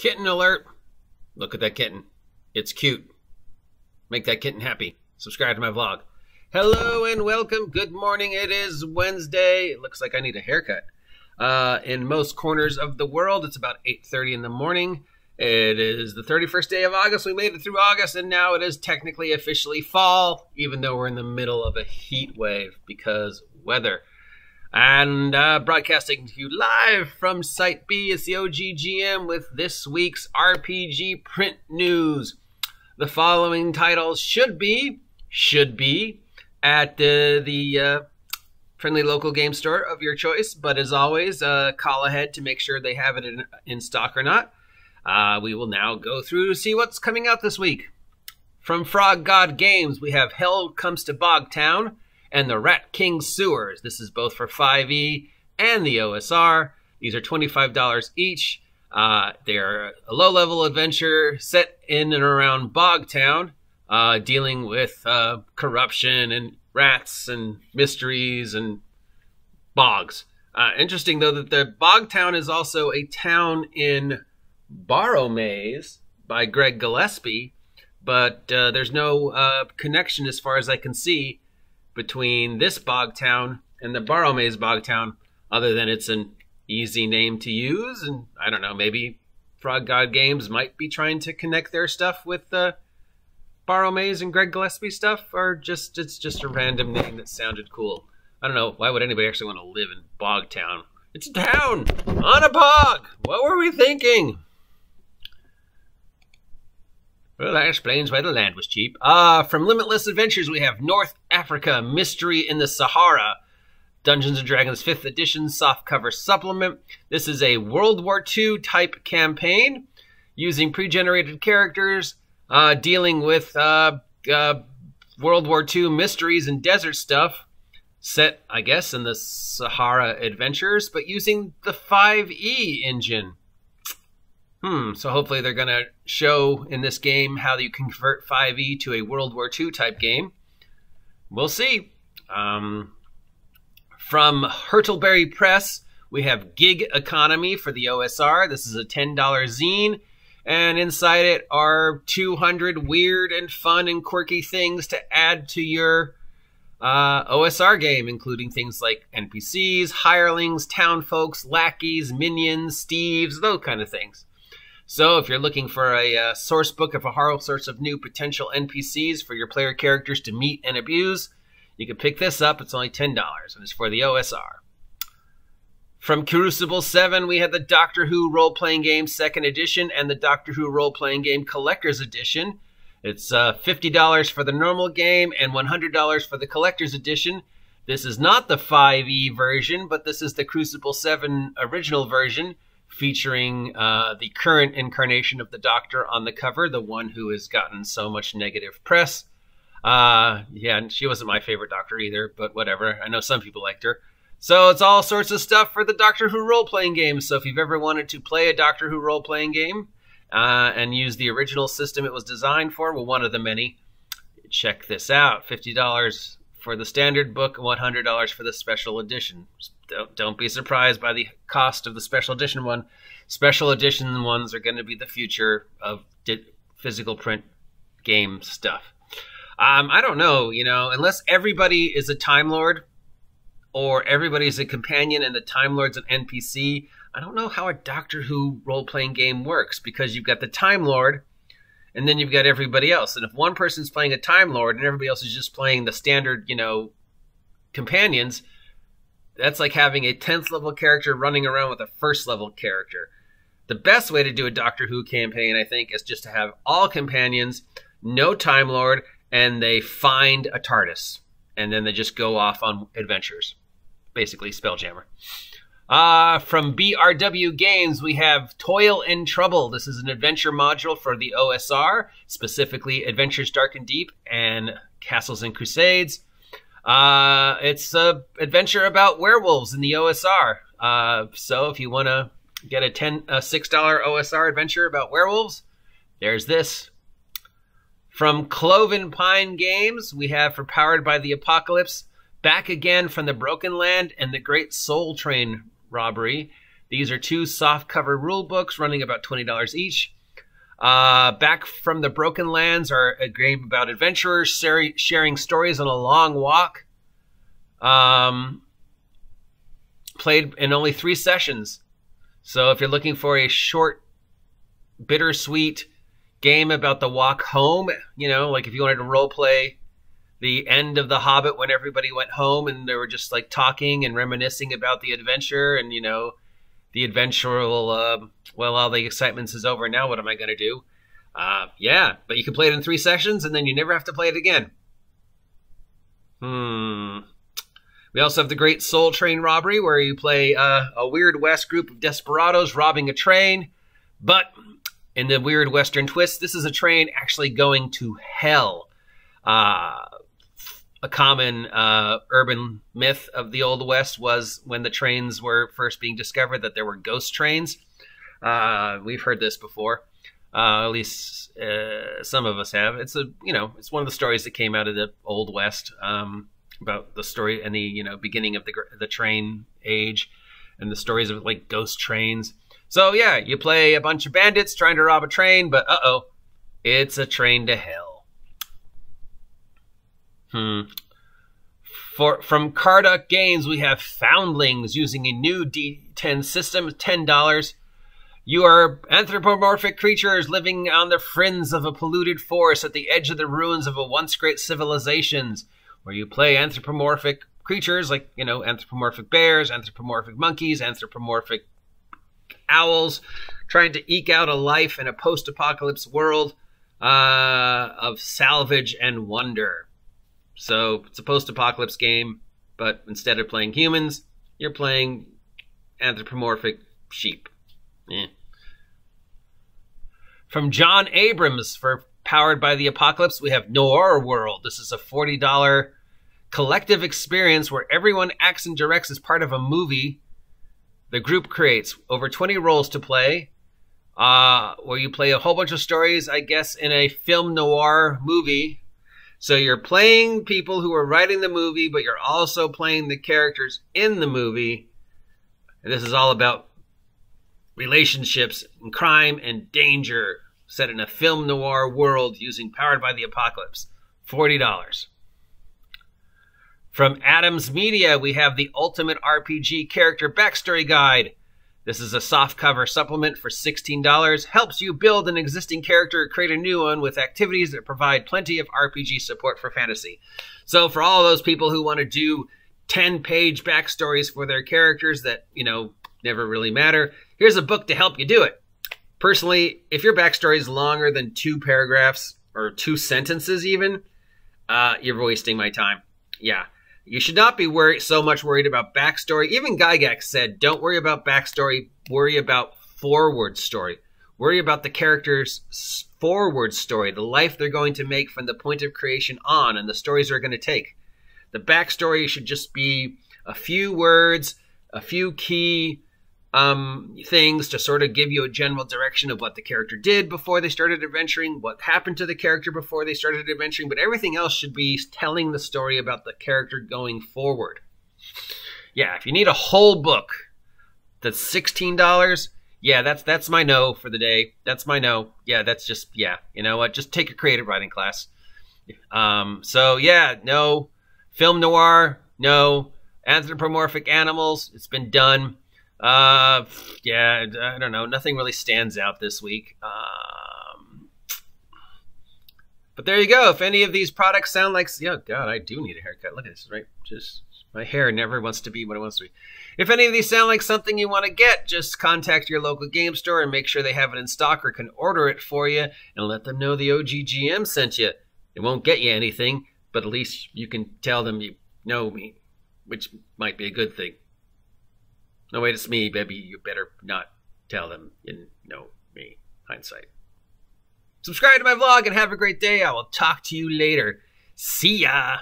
Kitten alert. Look at that kitten. It's cute. Make that kitten happy. Subscribe to my vlog. Hello and welcome. Good morning. It is Wednesday. It looks like I need a haircut. Uh, in most corners of the world, it's about 8.30 in the morning. It is the 31st day of August. We made it through August, and now it is technically officially fall, even though we're in the middle of a heat wave because weather. And uh, broadcasting to you live from Site B is the OGGM with this week's RPG print news. The following titles should be, should be, at uh, the uh, friendly local game store of your choice. But as always, uh, call ahead to make sure they have it in, in stock or not. Uh, we will now go through to see what's coming out this week. From Frog God Games, we have Hell Comes to Bogtown and the Rat King Sewers. This is both for 5e and the OSR. These are $25 each. Uh, they're a low level adventure set in and around Bogtown, uh, dealing with uh, corruption and rats and mysteries and bogs. Uh, interesting, though, that the Bogtown is also a town in Barrowmaze by Greg Gillespie, but uh, there's no uh, connection as far as I can see between this bog town and the Barrowmaze bog town, other than it's an easy name to use. And I don't know, maybe Frog God Games might be trying to connect their stuff with the Barrowmaze and Greg Gillespie stuff, or just it's just a random name that sounded cool. I don't know. Why would anybody actually want to live in Bogtown? It's a town on a bog. What were we thinking? Well, that explains why the land was cheap. Ah, uh, from Limitless Adventures, we have North Africa Mystery in the Sahara. Dungeons and Dragons 5th edition softcover supplement. This is a World War II type campaign using pre generated characters, uh, dealing with uh, uh, World War II mysteries and desert stuff, set, I guess, in the Sahara Adventures, but using the 5e engine. Hmm, so hopefully they're going to show in this game how you convert 5e to a World War II type game. We'll see. Um, from Hurtleberry Press, we have Gig Economy for the OSR. This is a $10 zine, and inside it are 200 weird and fun and quirky things to add to your uh, OSR game, including things like NPCs, hirelings, town folks, lackeys, minions, steves, those kind of things. So, if you're looking for a uh, source book of a whole sorts of new potential NPCs for your player characters to meet and abuse, you can pick this up. It's only $10 and it's for the OSR. From Crucible 7, we have the Doctor Who role playing game second edition and the Doctor Who role playing game collector's edition. It's uh, $50 for the normal game and $100 for the collector's edition. This is not the 5e version, but this is the Crucible 7 original version featuring uh, the current incarnation of the Doctor on the cover, the one who has gotten so much negative press. Uh, yeah, she wasn't my favorite Doctor either, but whatever. I know some people liked her. So it's all sorts of stuff for the Doctor Who role playing game. So if you've ever wanted to play a Doctor Who role playing game uh, and use the original system it was designed for, well, one of the many, check this out $50 for the standard book, $100 for the special edition don't, don't be surprised by the cost of the special edition one. Special edition ones are going to be the future of physical print game stuff. Um, I don't know, you know, unless everybody is a Time Lord or everybody's a companion and the Time Lord's an NPC. I don't know how a Doctor Who role playing game works because you've got the Time Lord and then you've got everybody else. And if one person's playing a Time Lord and everybody else is just playing the standard, you know, companions, that's like having a 10th level character running around with a first level character. The best way to do a Doctor Who campaign, I think, is just to have all companions, no Time Lord, and they find a TARDIS. And then they just go off on adventures. Basically, Spelljammer. Uh, from BRW Games, we have Toil and Trouble. This is an adventure module for the OSR, specifically Adventures Dark and Deep and Castles and Crusades. Uh, it's an adventure about werewolves in the OSR. Uh, so if you want to get a ten a six dollar OSR adventure about werewolves, there's this. From Cloven Pine Games, we have for Powered by the Apocalypse, Back Again from the Broken Land and the Great Soul Train Robbery. These are two soft cover rule books running about $20 each. Uh, Back from the Broken Lands are a game about adventurers sharing stories on a long walk. Um, played in only three sessions. So if you're looking for a short, bittersweet game about the walk home, you know, like if you wanted to role play the end of The Hobbit when everybody went home and they were just like talking and reminiscing about the adventure and, you know, the adventure will, uh, well, all the excitement is over now. What am I going to do? Uh, yeah, but you can play it in three sessions and then you never have to play it again. Hmm. We also have the Great Soul Train Robbery, where you play uh, a Weird West group of desperados robbing a train. But in the weird Western twist, this is a train actually going to hell. Uh, a common uh, urban myth of the Old West was when the trains were first being discovered that there were ghost trains. Uh, we've heard this before. Uh, at least uh, some of us have. It's a you know it's one of the stories that came out of the Old West um, about the story and the you know beginning of the the train age and the stories of like ghost trains. So yeah, you play a bunch of bandits trying to rob a train, but uh oh, it's a train to hell. Hmm. For from Carduck Games, we have Foundlings using a new D10 system, ten dollars. You are anthropomorphic creatures living on the fringe of a polluted forest at the edge of the ruins of a once great civilizations, where you play anthropomorphic creatures like, you know, anthropomorphic bears, anthropomorphic monkeys, anthropomorphic owls, trying to eke out a life in a post apocalypse world uh, of salvage and wonder. So it's a post apocalypse game, but instead of playing humans, you're playing anthropomorphic sheep. Eh. From John Adamus for Powered by the Apocalypse, we have Noir World. This is a $40 collective experience where everyone acts and directs as part of a movie. The group creates over 20 roles to play, uh, where you play a whole bunch of stories, I guess, in a film noir movie. So you're playing people who are writing the movie, but you're also playing the characters in the movie. And this is all about relationships and crime and danger set in a film noir world using Powered by the Apocalypse. $40. From Adams Media, we have the Ultimate RPG Character Backstory Guide. This is a soft cover supplement for $16. Helps you build an existing character, create a new one with activities that provide plenty of RPG support for fantasy. So, for all those people who want to do 10 page backstories for their characters that, you know, never really matter, Here's a book to help you do it. Personally, if your backstory is longer than two paragraphs or two sentences, even, uh, you're wasting my time. Yeah. You should not be worried so much worried about backstory. Even Gygax said, "Don't worry about backstory. Worry about forward story. Worry about the character's forward story, the life they're going to make from the point of creation on, and the stories they're going to take. The backstory should just be a few words, a few key um, things to sort of give you a general direction of what the character did before they started adventuring, what happened to the character before they started adventuring, but everything else should be telling the story about the character going forward. Yeah, if you need a whole book that's sixteen dollars, yeah, that's that's my no for the day. That's my no. Yeah, that's just yeah. You know what? Just take a creative writing class. Um, so yeah, no film noir, no anthropomorphic animals. It's been done. Uh, yeah, I don't know. Nothing really stands out this week. Um, but there you go. If any of these products sound like, yeah, God, I do need a haircut. Look at this, right? Just my hair never wants to be what it wants to be. If any of these sound like something you want to get, just contact your local game store and make sure they have it in stock or can order it for you and let them know the OGGM sent you. It won't get you anything, but at least you can tell them you know me, which might be a good thing. No, wait, it's me, baby. You better not tell them you know me. Hindsight. Subscribe to my vlog and have a great day. I will talk to you later. See ya.